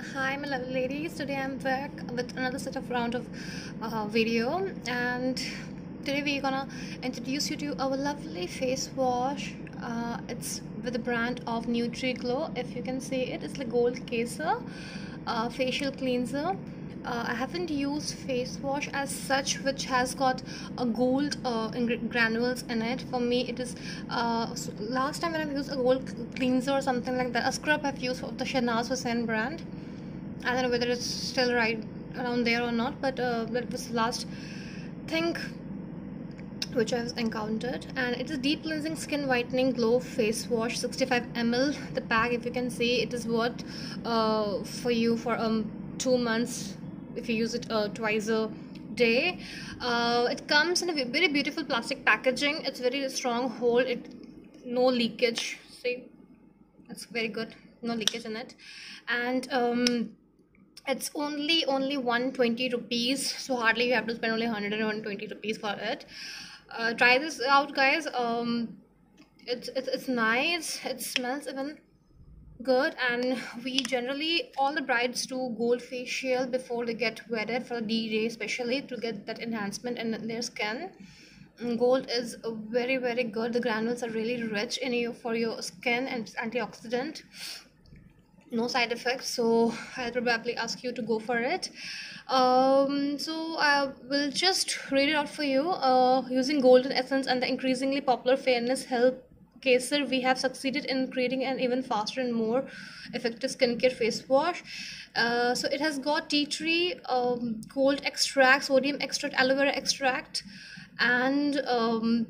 Hi, my lovely ladies. Today I'm back with another set of round of uh, video, and today we're gonna introduce you to our lovely face wash. Uh, it's with the brand of Nutri-Glow. If you can see it, it's the Gold Kesar uh, facial cleanser. Uh, I haven't used face wash as such, which has got a gold uh, granules in it. For me, it is uh, so last time when I used a gold cleanser or something like that, a scrub I've used of the Shahnaz Husain brand I don't know whether it's still right around there or not, but uh, that was the last thing which I've encountered. And it is a deep cleansing skin whitening glow face wash 65 ml the pack if you can see it is worth uh, for you for um two months if you use it uh, twice a day. Uh, it comes in a very beautiful plastic packaging. It's very strong hold it no leakage. See? It's very good. No leakage in it. And um it's only only 120 rupees so hardly you have to spend only 100 and 120 rupees for it. Uh, try this out guys. Um it's, it's it's nice. It smells even good and we generally all the brides do gold facial before they get wedded for the d-day especially to get that enhancement in their skin. Gold is very very good. The granules are really rich in you for your skin and it's antioxidant no side effects so i'll probably ask you to go for it um, so i will just read it out for you uh, using golden essence and the increasingly popular fairness health Kesar, we have succeeded in creating an even faster and more effective skincare face wash. Uh, so it has got tea tree, um, gold extract, sodium extract, aloe vera extract, and um,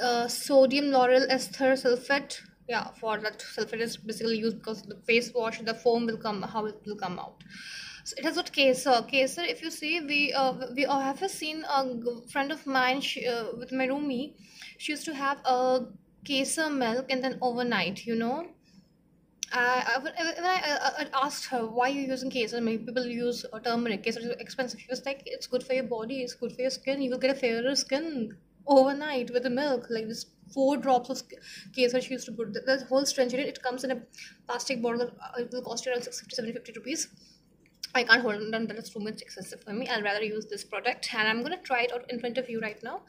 uh, sodium lauryl ester sulfate yeah for that sulfate is basically used because the face wash the foam will come how it will come out. So it has got kesar if you see we uh, we have seen a friend of mine she, uh, with my roomie she used to have a kesar milk and then overnight you know? I, when I, I, asked her why you using kesar, maybe people use turmeric. Kesar is expensive. She was like, it's good for your body, it's good for your skin. You will get a fairer skin overnight with the milk. Like this four drops of kesar she used to put. There's whole strength in it. It comes in a plastic bottle. Uh, it will cost you around 650, 750 rupees. I can't hold on. that it's too much expensive for me. I'll rather use this product, and I'm gonna try it out in front of you right now.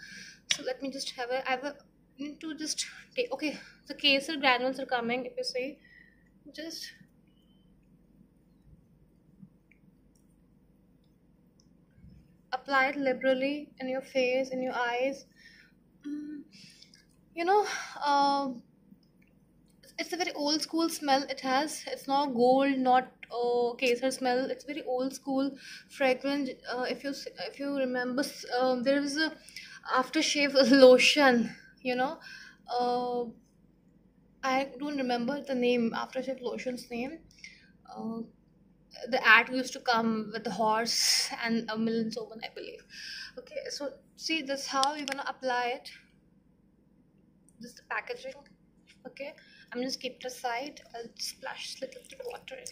So let me just have a. I have a need to just take. Okay, the kesar granules are coming. If you see, just. Apply it liberally in your face, in your eyes. Mm you know uh, it's a very old school smell it has. It's not gold not uh, kesar smell. It's very old school fragrance. uh, if you if you remember um, there is a aftershave lotion you know? Uh, i don't remember the name aftershave lotion's name. Uh, the ad used to come with the horse and a million soap i believe. Okay so see this how you're gonna apply it. This the packaging okay? I'm just keep it aside. I'll splash a little bit of water in it.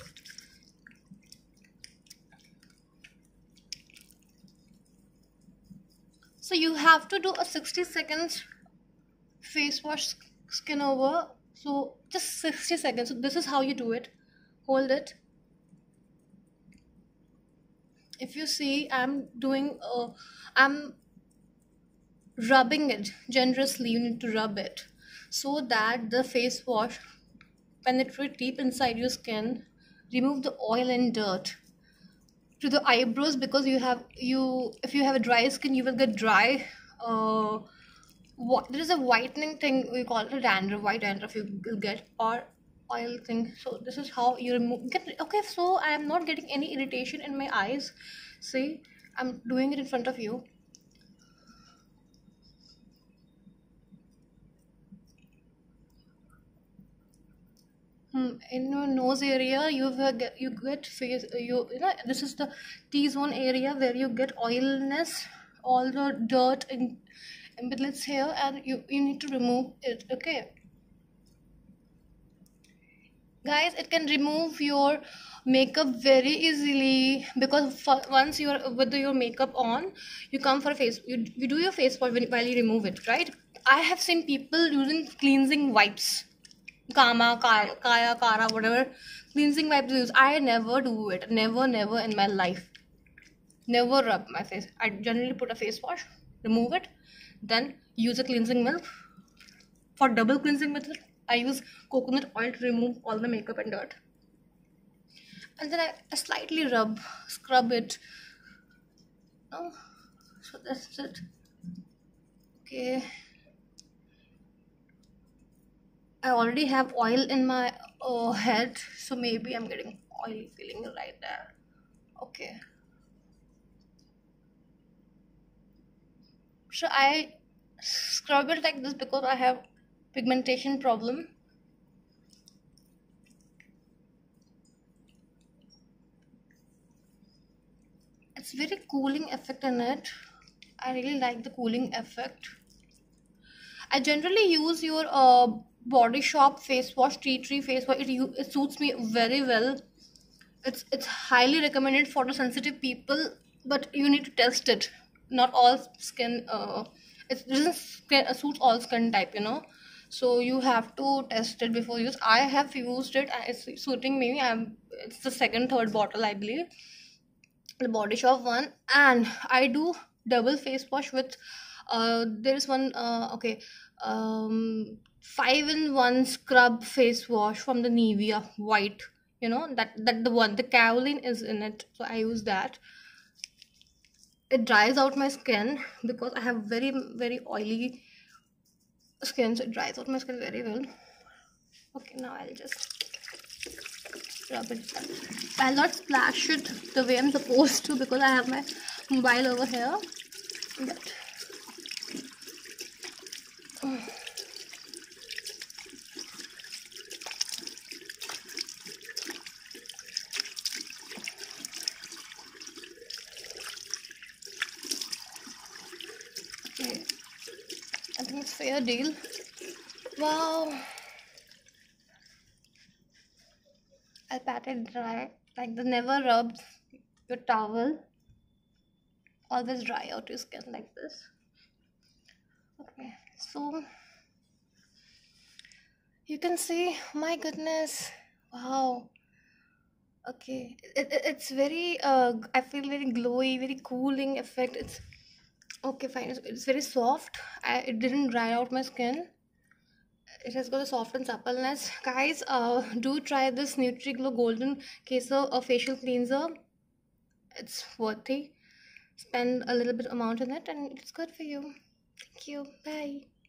So you have to do a 60 seconds face wash skin over. So just 60 seconds. So this is how you do it. Hold it if you see i'm doing uh, i'm rubbing it generously you need to rub it so that the face wash penetrate deep inside your skin remove the oil and dirt to the eyebrows because you have you if you have a dry skin you will get dry uh what there is a whitening thing we call it dandruff white dandruff you will get or oil thing. So this is how you remove get okay so i am not getting any irritation in my eyes. See i'm doing it in front of you. Hmm, in your nose area, you get you get face you you know this is the T zone area where you get oiliness, all the dirt in emblems here, and you you need to remove it. Okay, guys, it can remove your makeup very easily because once you're with your makeup on, you come for face you you do your face while while you remove it, right? I have seen people using cleansing wipes. Kama, Kaya, Kaya, Kara, whatever. Cleansing wipes use. I never do it. Never never in my life. Never rub my face. I generally put a face wash remove it then use a cleansing milk for double cleansing method i use coconut oil to remove all the makeup and dirt and then i, I slightly rub scrub it oh so that's it okay I already have oil in my uh, head, so maybe I'm getting oily feeling right there. Okay. So I scrub it like this because I have pigmentation problem. It's very cooling effect in it. I really like the cooling effect. I generally use your uh, body shop face wash tea tree face wash it, it suits me very well it's it's highly recommended for the sensitive people but you need to test it not all skin uh, it doesn't uh, suit all skin type you know so you have to test it before use. I have used it it's suiting me. I'm it's the second third bottle i believe. The body shop one. And i do double face wash with uh there is one uh okay um five in one scrub face wash from the Nivea white you know that that the one the kaolin is in it. So I use that. It dries out my skin because I have very very oily out my skin very well okay now I'll just rub it I'll not splash it the way I'm supposed to because I have my mobile over here but Okay. Deal. Wow. I'll pat it dry. Like the never rub your towel. Always dry out your skin like this. Okay, so you can see, my goodness, wow. Okay, it, it, it's very, uh, I feel very glowy, very cooling effect. It's okay fine. It's, it's very soft. I, it didn't dry out my skin. It has got a soft and suppleness. Guys uh do try this Nutri-Glow golden Kesar facial cleanser. It's worthy. Spend a little bit amount in it and it's good for you. Thank you. Bye